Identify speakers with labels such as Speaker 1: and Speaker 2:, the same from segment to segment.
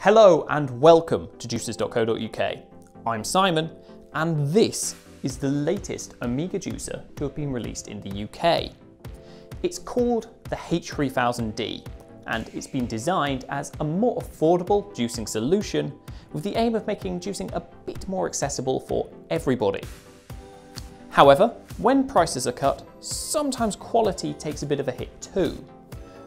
Speaker 1: Hello and welcome to juicers.co.uk. I'm Simon and this is the latest Omega juicer to have been released in the UK. It's called the H3000D and it's been designed as a more affordable juicing solution with the aim of making juicing a bit more accessible for everybody. However, when prices are cut, sometimes quality takes a bit of a hit too.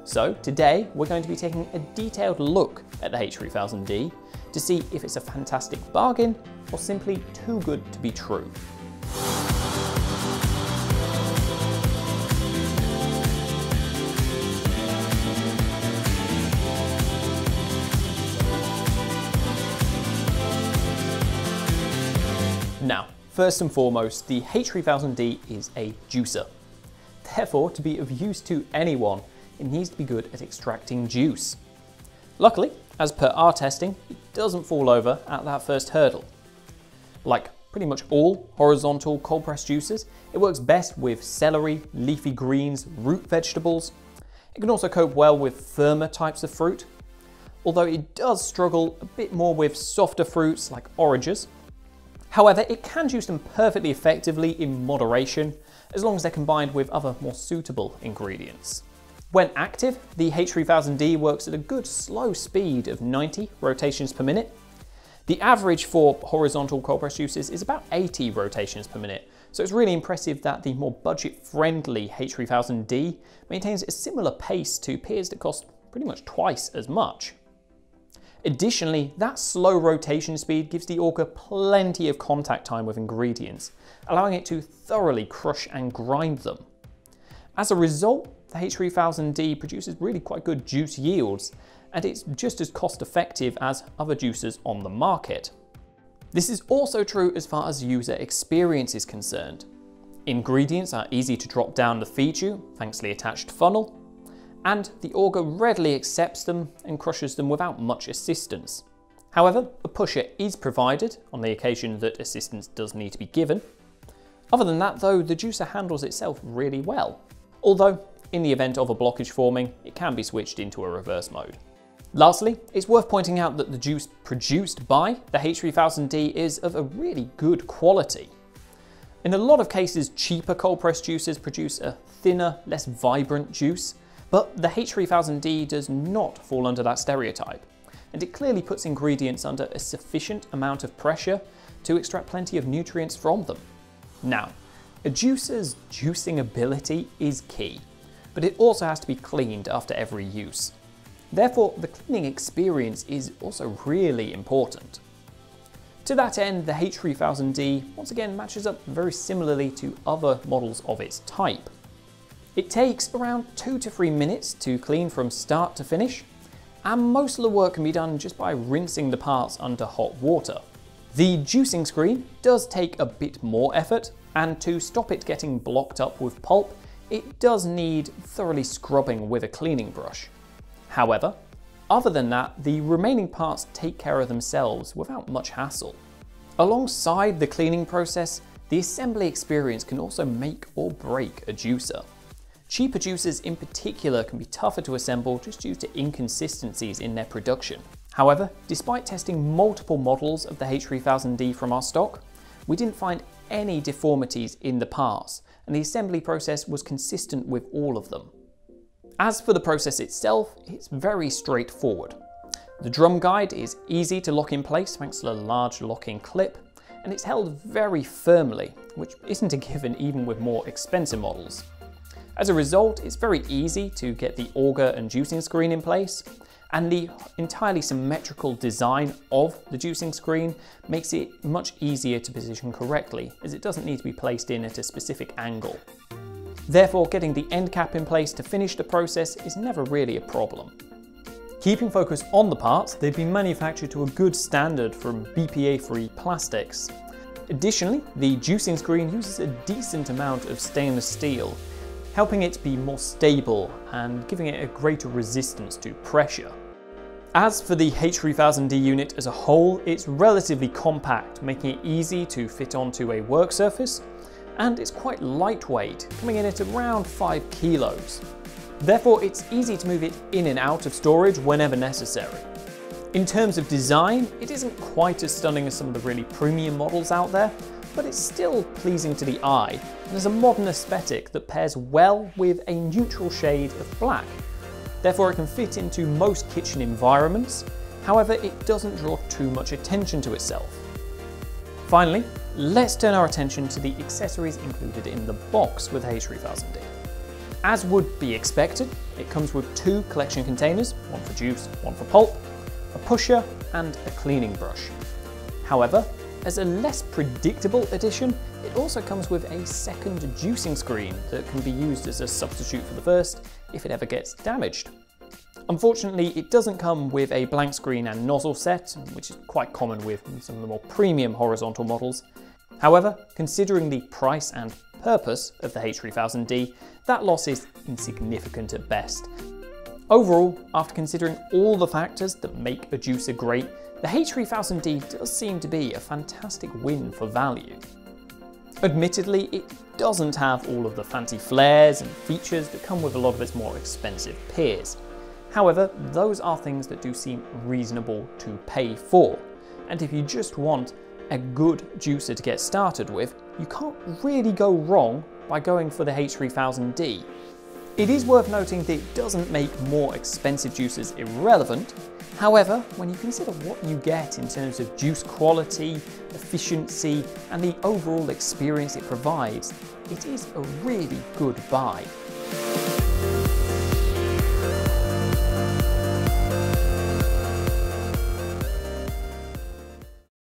Speaker 1: So today we're going to be taking a detailed look at the H3000D to see if it's a fantastic bargain or simply too good to be true. Now, first and foremost, the H3000D is a juicer. Therefore, to be of use to anyone, it needs to be good at extracting juice. Luckily, as per our testing, it doesn't fall over at that first hurdle. Like pretty much all horizontal cold press juicers, it works best with celery, leafy greens, root vegetables. It can also cope well with firmer types of fruit, although it does struggle a bit more with softer fruits like oranges. However, it can juice them perfectly effectively in moderation, as long as they're combined with other more suitable ingredients. When active, the H3000D works at a good slow speed of 90 rotations per minute. The average for horizontal cold press juicers is about 80 rotations per minute, so it's really impressive that the more budget-friendly H3000D maintains a similar pace to peers that cost pretty much twice as much. Additionally, that slow rotation speed gives the auger plenty of contact time with ingredients, allowing it to thoroughly crush and grind them. As a result, the H3000D produces really quite good juice yields, and it's just as cost effective as other juicers on the market. This is also true as far as user experience is concerned. Ingredients are easy to drop down the feed tube thanks to the attached funnel, and the auger readily accepts them and crushes them without much assistance. However, a pusher is provided on the occasion that assistance does need to be given. Other than that though, the juicer handles itself really well. Although in the event of a blockage forming, it can be switched into a reverse mode. Lastly, it's worth pointing out that the juice produced by the H3000D is of a really good quality. In a lot of cases, cheaper cold press juicers produce a thinner, less vibrant juice, but the H3000D does not fall under that stereotype, and it clearly puts ingredients under a sufficient amount of pressure to extract plenty of nutrients from them. Now, a juicer's juicing ability is key, but it also has to be cleaned after every use. Therefore, the cleaning experience is also really important. To that end, the H3000D once again matches up very similarly to other models of its type. It takes around 2 to 3 minutes to clean from start to finish, and most of the work can be done just by rinsing the parts under hot water. The juicing screen does take a bit more effort, and to stop it getting blocked up with pulp, it does need thoroughly scrubbing with a cleaning brush. However, other than that, the remaining parts take care of themselves without much hassle. Alongside the cleaning process, the assembly experience can also make or break a juicer. Cheaper juicers in particular can be tougher to assemble just due to inconsistencies in their production. However, despite testing multiple models of the H3000D from our stock, we didn't find any deformities in the parts, and the assembly process was consistent with all of them. As for the process itself, it's very straightforward. The drum guide is easy to lock in place thanks to the large locking clip, and it's held very firmly, which isn't a given even with more expensive models. As a result, it's very easy to get the auger and juicing screen in place, and the entirely symmetrical design of the juicing screen makes it much easier to position correctly as it doesn't need to be placed in at a specific angle. Therefore, getting the end cap in place to finish the process is never really a problem. Keeping focus on the parts, they've been manufactured to a good standard from BPA-free plastics. Additionally, the juicing screen uses a decent amount of stainless steel, helping it be more stable and giving it a greater resistance to pressure. As for the H3000D unit as a whole, it's relatively compact, making it easy to fit onto a work surface, and it's quite lightweight, coming in at around 5 kilos. Therefore, it's easy to move it in and out of storage whenever necessary. In terms of design, it isn't quite as stunning as some of the really premium models out there, but it's still pleasing to the eye and has a modern aesthetic that pairs well with a neutral shade of black. Therefore it can fit into most kitchen environments, however it doesn't draw too much attention to itself. Finally, let's turn our attention to the accessories included in the box with H3000D. As would be expected, it comes with two collection containers, one for juice, one for pulp, a pusher and a cleaning brush. However, as a less predictable addition, it also comes with a second juicing screen that can be used as a substitute for the first if it ever gets damaged. Unfortunately, it doesn't come with a blank screen and nozzle set, which is quite common with some of the more premium horizontal models. However, considering the price and purpose of the H3000D, that loss is insignificant at best. Overall, after considering all the factors that make a juicer great, the H3000D does seem to be a fantastic win for value. Admittedly, it doesn't have all of the fancy flares and features that come with a lot of its more expensive peers. However, those are things that do seem reasonable to pay for. And if you just want a good juicer to get started with, you can't really go wrong by going for the H3000D. It is worth noting that it doesn't make more expensive juicers irrelevant. However, when you consider what you get in terms of juice quality, efficiency, and the overall experience it provides, it is a really good buy.